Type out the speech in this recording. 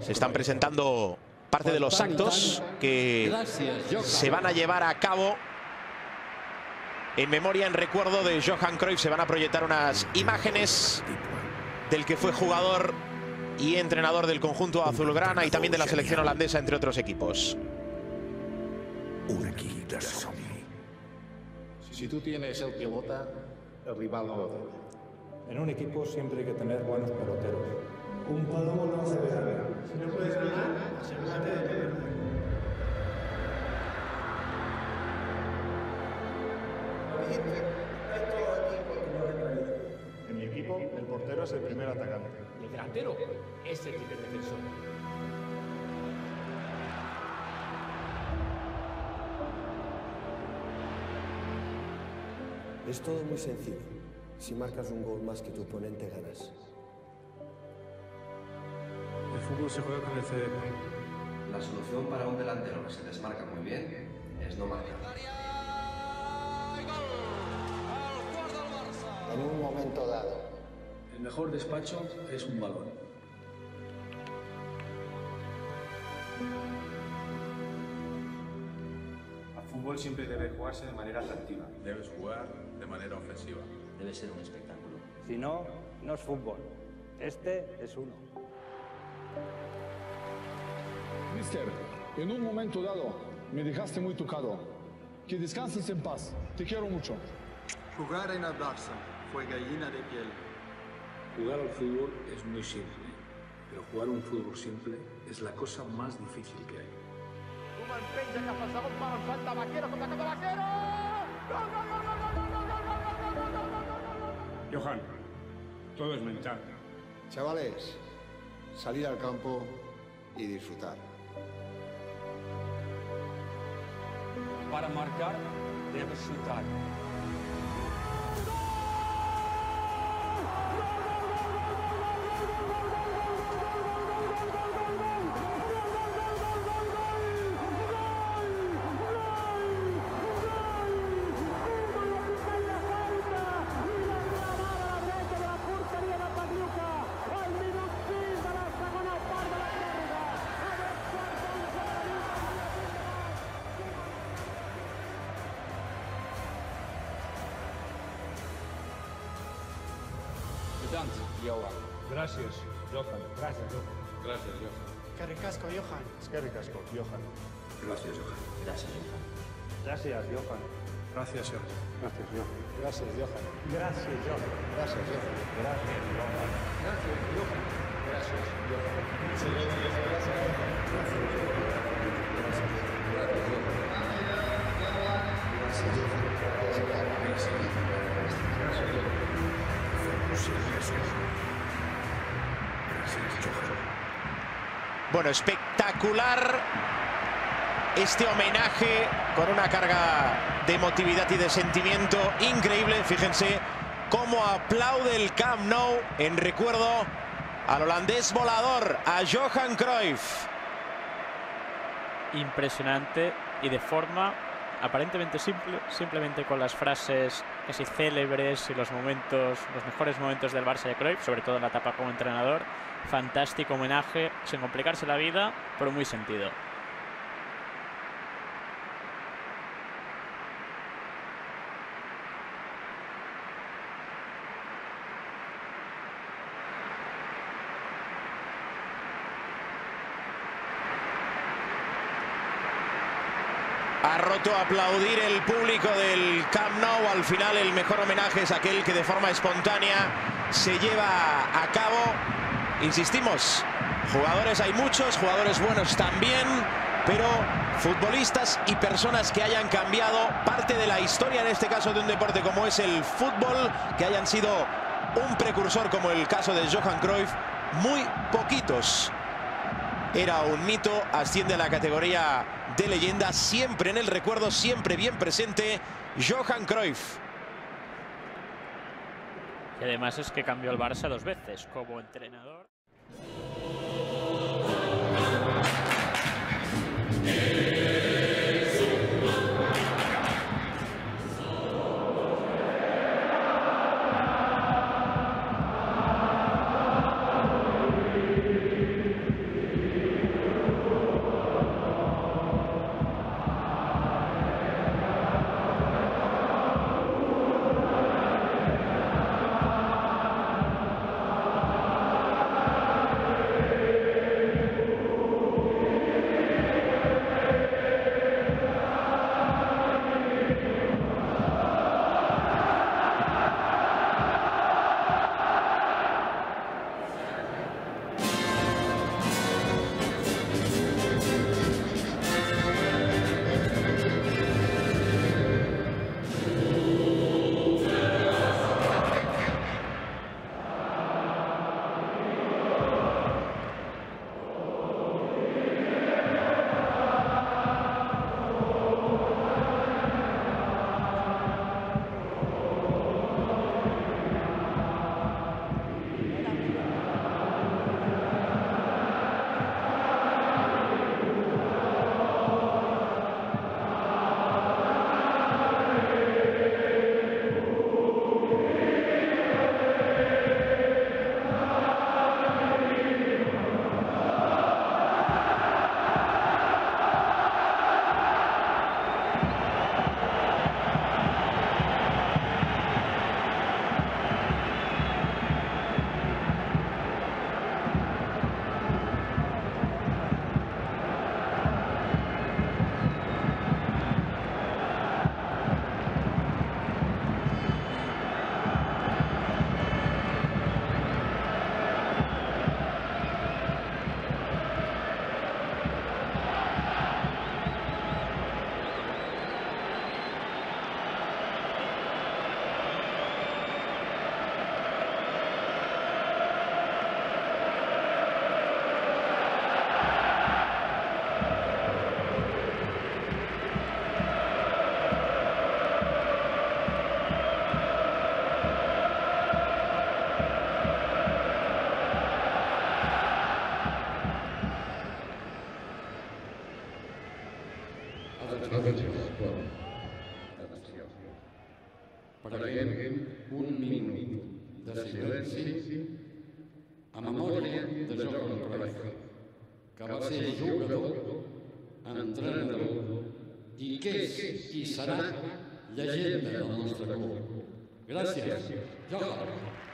Se están presentando parte de los actos que se van a llevar a cabo en memoria, en recuerdo de Johan Cruyff. Se van a proyectar unas imágenes del que fue jugador y entrenador del conjunto azulgrana y también de la selección holandesa, entre otros equipos. Si tú tienes el pilota, el rival no lo tiene. En un equipo siempre hay que tener buenos peloteros. Un palomo no hace verano. Si no puedes ganar, asegúrate de perder. En mi equipo, el portero es el primer atacante. El delantero es el primer defensor. Es todo muy sencillo. Si marcas un gol más que tu oponente, ganas. El fútbol se juega con el cerebro. La solución para un delantero que se desmarca muy bien es no marcar. En un momento dado, El mejor despacho es un balón. El fútbol siempre debe jugarse de manera atractiva. Debes jugar de manera ofensiva. Debe ser un espectáculo. Si no, no es fútbol. Este es uno. Mister, en un momento dado me dejaste muy tocado. Que descanses en paz. Te quiero mucho. Jugar en el Barça fue gallina de piel. Jugar al fútbol es muy simple, pero jugar un fútbol simple es la cosa más difícil que hay. Johan, todo es mental. chavales, salir al campo y disfrutar. Para marcar, debes chutar. Bedankt, Johan. Gracias, Johan. Gracias, Johan. Gracias, Johan. Que ricasco, Johan. Es que ricasco, Johan. Gracias, Johan. Gracias, Johan. Gracias, Johan. Gracias, Johan. Gracias, Johan. Gracias, Johan. Gracias, Johan. Gracias, Johan. Gracias, Johan. Gracias, Johan. Gracias, Johan. Bueno, espectacular este homenaje con una carga de emotividad y de sentimiento increíble. Fíjense cómo aplaude el Camp Nou en recuerdo al holandés volador, a Johan Cruyff. impresionante y de forma aparentemente simple, simplemente con las frases casi célebres y los momentos, los mejores momentos del Barça de Cruyff, sobre todo en la etapa como entrenador. Fantástico homenaje, sin complicarse la vida, pero muy sentido. Ha roto a aplaudir el público del Camp Nou. Al final el mejor homenaje es aquel que de forma espontánea se lleva a cabo. Insistimos, jugadores hay muchos, jugadores buenos también, pero futbolistas y personas que hayan cambiado parte de la historia, en este caso de un deporte como es el fútbol, que hayan sido un precursor como el caso de Johan Cruyff, muy poquitos. Era un mito, asciende a la categoría de leyenda, siempre en el recuerdo, siempre bien presente, Johan Cruyff. Y además es que cambió el Barça dos veces como entrenador. Preguem un minut de silenci a memòria de Johan Cruyff, que va ser jugador, entrenador i que és i serà llegenda del nostre club. Gràcies, Johan.